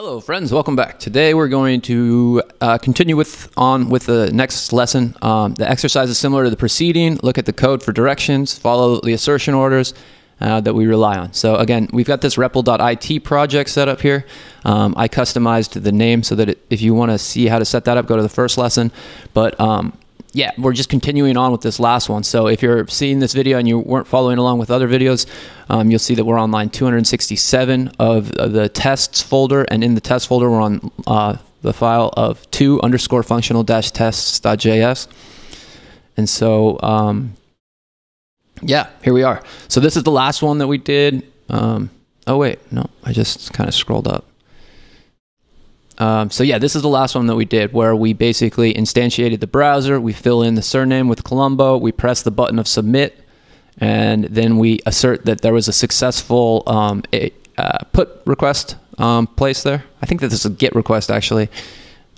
Hello, friends. Welcome back. Today we're going to uh, continue with on with the next lesson. Um, the exercise is similar to the preceding. Look at the code for directions. Follow the assertion orders uh, that we rely on. So again, we've got this REPL.it project set up here. Um, I customized the name so that it, if you want to see how to set that up, go to the first lesson. But um, yeah, we're just continuing on with this last one. So if you're seeing this video and you weren't following along with other videos, um, you'll see that we're on line 267 of, the tests folder. And in the test folder, we're on uh, the file of two underscore functional dash tests.js. And so, um, yeah, here we are. So this is the last one that we did. Um, oh, wait, no, I just kind of scrolled up. Um, so yeah, this is the last one that we did where we basically instantiated the browser, we fill in the surname with Colombo, we press the button of submit, and then we assert that there was a successful um, a, uh, put request um, placed there. I think that this is a GET request actually.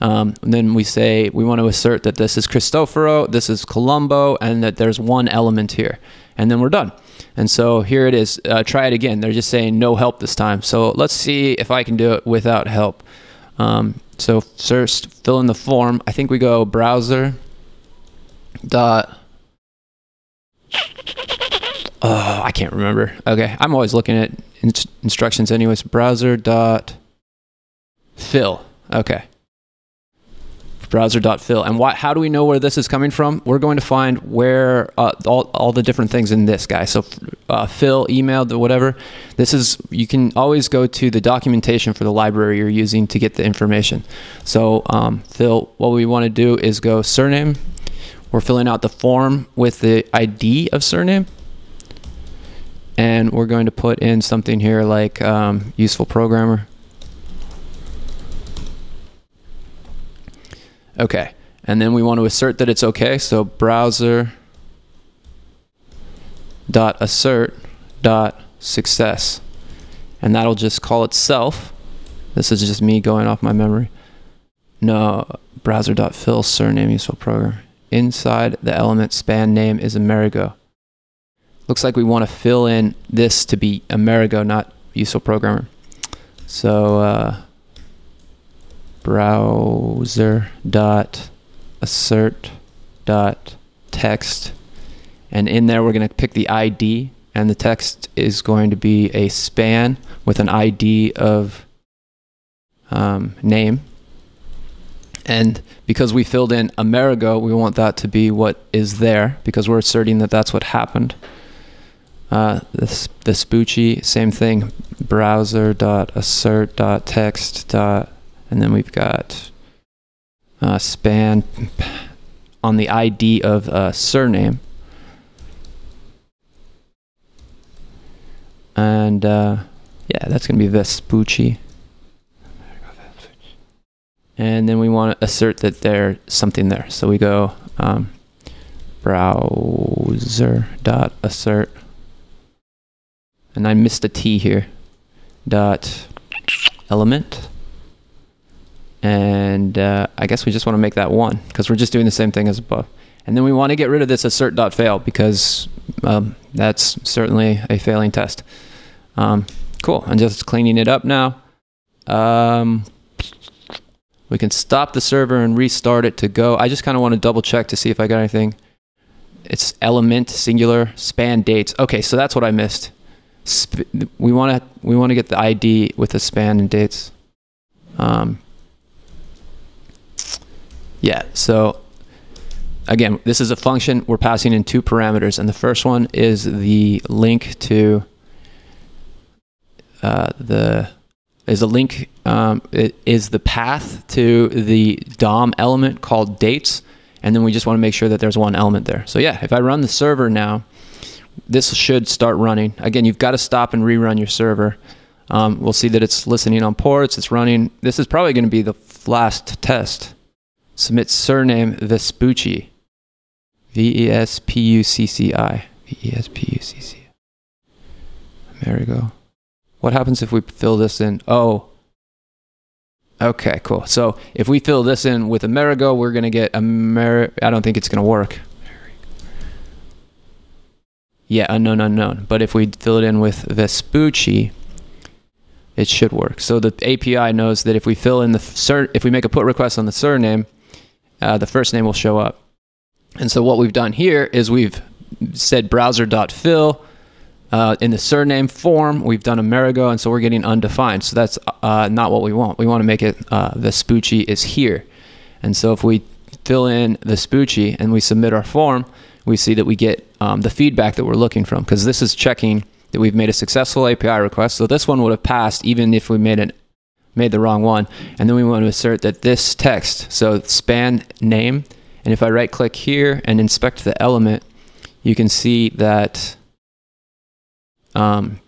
Um, and then we say we want to assert that this is Cristoforo, this is Colombo, and that there's one element here. And then we're done. And so here it is. Uh, try it again. They're just saying no help this time. So let's see if I can do it without help. Um, so first, fill in the form. I think we go browser dot. Oh, I can't remember. Okay, I'm always looking at in instructions anyways. Browser dot fill. Okay browser.fill. And what, how do we know where this is coming from? We're going to find where uh, all, all the different things in this guy. So uh, fill, email, whatever. This is, you can always go to the documentation for the library you're using to get the information. So um, fill, what we want to do is go surname. We're filling out the form with the ID of surname. And we're going to put in something here like um, useful programmer. Okay. And then we want to assert that it's okay. So browser dot assert dot success. And that'll just call itself. This is just me going off my memory. No, browser dot fill surname useful program. Inside the element span name is Amerigo. Looks like we want to fill in this to be Amerigo, not useful programmer. So uh, browser dot assert dot text. And in there we're going to pick the ID and the text is going to be a span with an ID of um, name. And because we filled in Amerigo we want that to be what is there because we're asserting that that's what happened. Uh, this Vespucci same thing. Browser dot assert dot text dot and then we've got uh, span on the ID of uh, surname. And uh, yeah, that's going to be Vespucci. And then we want to assert that there's something there. So we go um, browser dot assert. And I missed a T here. Dot element and uh, I guess we just want to make that one because we're just doing the same thing as above. And then we want to get rid of this assert.fail because um, that's certainly a failing test. Um, cool. I'm just cleaning it up now. Um, we can stop the server and restart it to go. I just kind of want to double check to see if I got anything. It's element singular span dates. Okay, so that's what I missed. Sp we want to we want to get the ID with the span and dates. Um, yeah, so again, this is a function. We're passing in two parameters, and the first one is the link to uh, the is a link um, is the path to the DOM element called dates, and then we just want to make sure that there's one element there. So yeah, if I run the server now, this should start running. Again, you've got to stop and rerun your server. Um, we'll see that it's listening on ports, it's running. This is probably going to be the last test. Submit surname Vespucci. V E S P U C C I. V E S P U C C I. There we go. What happens if we fill this in? Oh. Okay, cool. So if we fill this in with Amerigo, we're going to get Amer. I don't think it's going to work. Yeah, unknown, unknown. But if we fill it in with Vespucci, it should work. So the API knows that if we fill in the if we make a put request on the surname, uh, the first name will show up. And so what we've done here is we've said browser.fill uh, in the surname form. We've done Amerigo, and so we're getting undefined. So that's uh, not what we want. We want to make it uh, Vespucci is here. And so if we fill in Vespucci and we submit our form, we see that we get um, the feedback that we're looking from because this is checking that we've made a successful API request. So this one would have passed even if we made it made the wrong one. And then we want to assert that this text, so span name, and if I right click here and inspect the element, you can see that um,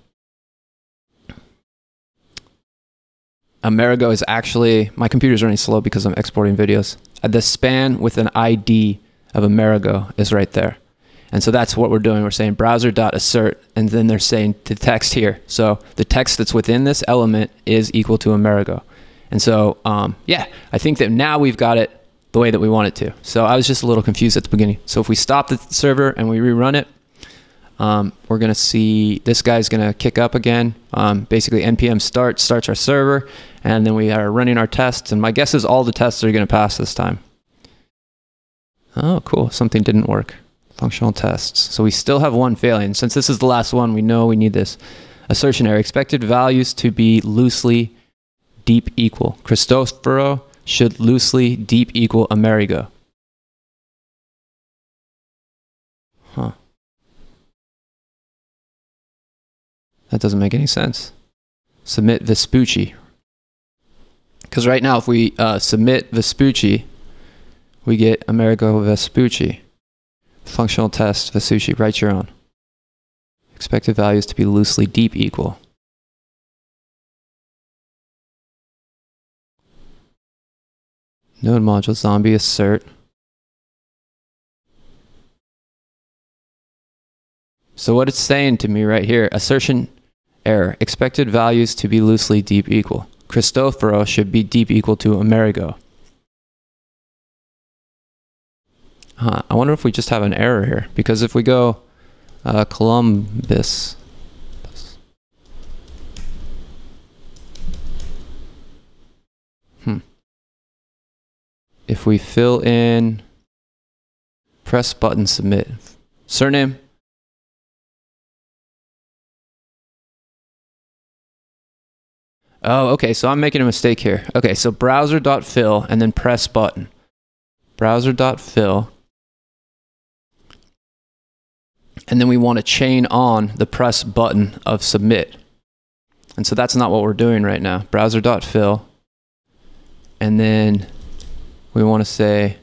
Amerigo is actually, my computer's running slow because I'm exporting videos. Uh, the span with an ID of Amerigo is right there. And so that's what we're doing. We're saying browser.assert, and then they're saying the text here. So the text that's within this element is equal to Amerigo. And so, um, yeah, I think that now we've got it the way that we want it to. So I was just a little confused at the beginning. So if we stop the server and we rerun it, um, we're going to see this guy's going to kick up again. Um, basically, npm start starts our server, and then we are running our tests. And my guess is all the tests are going to pass this time. Oh, cool. Something didn't work. Functional tests. So we still have one failing. Since this is the last one, we know we need this. Assertion error. Expected values to be loosely deep equal. Cristoforo should loosely deep equal Amerigo. Huh. That doesn't make any sense. Submit Vespucci. Because right now, if we uh, submit Vespucci, we get Amerigo Vespucci. Functional test Vespucci, write your own. Expected values to be loosely deep equal. Node module zombie assert. So what it's saying to me right here, assertion error, expected values to be loosely deep equal. Cristoforo should be deep equal to Amerigo. Huh, I wonder if we just have an error here, because if we go uh, Columbus, if we fill in press button submit surname Oh, okay. So I'm making a mistake here. Okay, so browser.fill and then press button. Browser.fill. And then we want to chain on the press button of submit. And so that's not what we're doing right now. Browser.fill. And then we want to say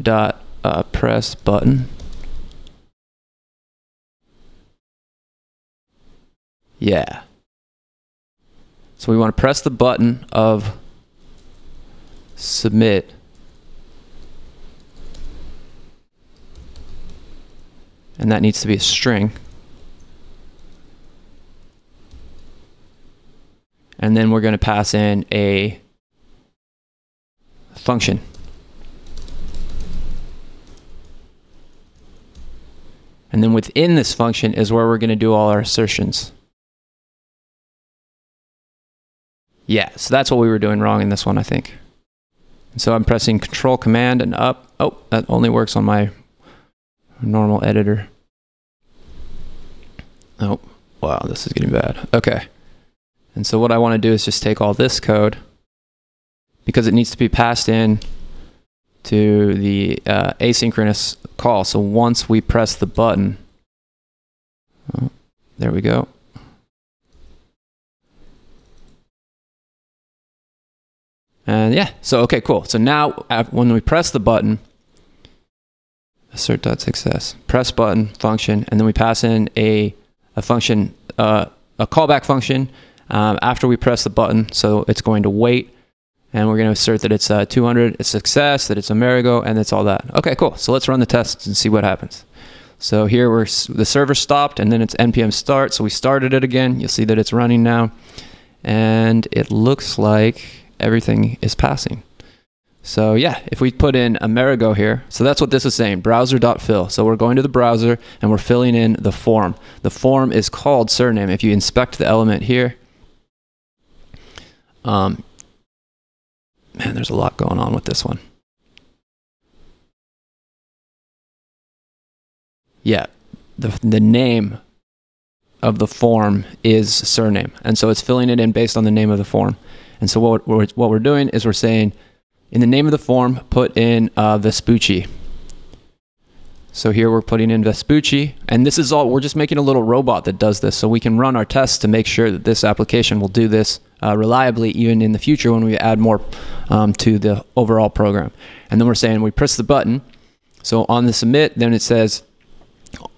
dot uh, press button. Yeah. So we want to press the button of submit. And that needs to be a string. And then we're going to pass in a function. And then within this function is where we're going to do all our assertions. Yeah, so that's what we were doing wrong in this one, I think. So I'm pressing Control Command and up. Oh, that only works on my normal editor. Oh, wow, this is getting bad. Okay. And so what I want to do is just take all this code because it needs to be passed in to the uh, asynchronous call. So once we press the button, oh, there we go. And yeah, so okay, cool. So now when we press the button, assert.success, press button function, and then we pass in a, a function, uh, a callback function um, after we press the button. So it's going to wait and we're going to assert that it's uh, 200, it's success, that it's Amerigo, and it's all that. Okay, cool. So let's run the tests and see what happens. So here we're the server stopped, and then it's npm start. So we started it again. You'll see that it's running now, and it looks like everything is passing. So yeah, if we put in Amerigo here, so that's what this is saying, browser.fill. So we're going to the browser and we're filling in the form. The form is called surname. If you inspect the element here, um, man, there's a lot going on with this one. Yeah, the, the name of the form is surname. And so it's filling it in based on the name of the form. And so what we're, what we're doing is we're saying, in the name of the form, put in uh, Vespucci. So here we're putting in Vespucci, and this is all, we're just making a little robot that does this. So we can run our tests to make sure that this application will do this uh, reliably even in the future when we add more um, to the overall program. And then we're saying we press the button. So on the submit, then it says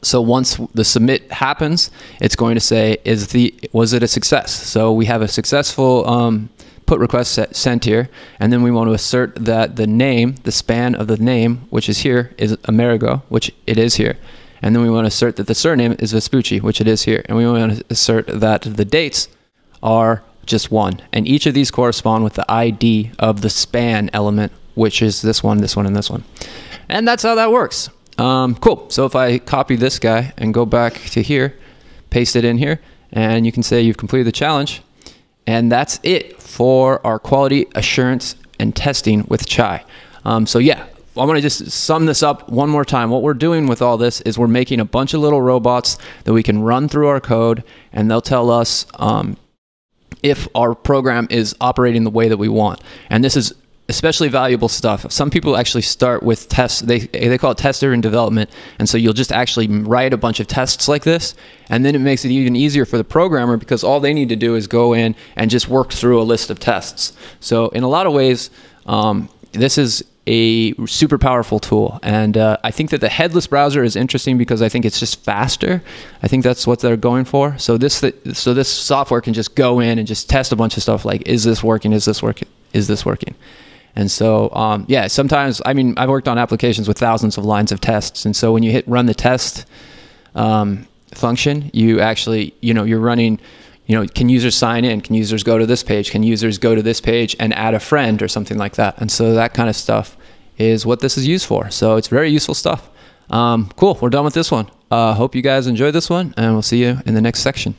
so once the submit happens, it's going to say, "Is the was it a success?" So we have a successful um, put request sent here, and then we want to assert that the name, the span of the name, which is here, is Amerigo, which it is here, and then we want to assert that the surname is Vespucci, which it is here, and we want to assert that the dates are just one, and each of these correspond with the ID of the span element, which is this one, this one, and this one, and that's how that works. Um, cool. So if I copy this guy and go back to here, paste it in here, and you can say you've completed the challenge. And that's it for our quality assurance and testing with Chai. Um, so yeah, I want to just sum this up one more time. What we're doing with all this is we're making a bunch of little robots that we can run through our code, and they'll tell us um, if our program is operating the way that we want. And this is especially valuable stuff. Some people actually start with tests. They they call it test-driven development, and so you'll just actually write a bunch of tests like this, and then it makes it even easier for the programmer because all they need to do is go in and just work through a list of tests. So in a lot of ways, um, this is a super powerful tool, and uh, I think that the headless browser is interesting because I think it's just faster. I think that's what they're going for. So this so this software can just go in and just test a bunch of stuff like is this working? Is this working? Is this working? And so, um, yeah, sometimes, I mean, I've worked on applications with thousands of lines of tests. And so when you hit run the test um, function, you actually, you know, you're running, you know, can users sign in? Can users go to this page? Can users go to this page and add a friend or something like that? And so that kind of stuff is what this is used for. So it's very useful stuff. Um, cool. We're done with this one. Uh, hope you guys enjoyed this one, and we'll see you in the next section.